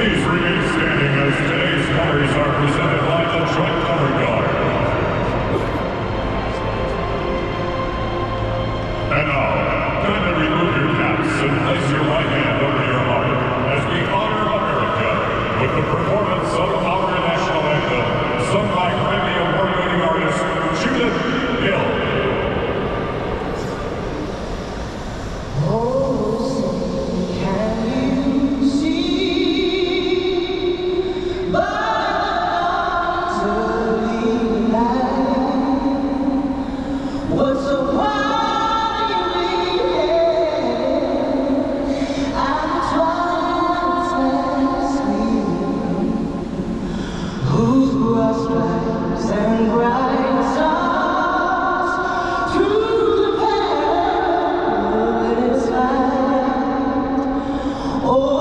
Please remain standing as today's colors are presented by the Joint Color Guard. And now, kindly remove your caps and place your right hand Hill. Oh.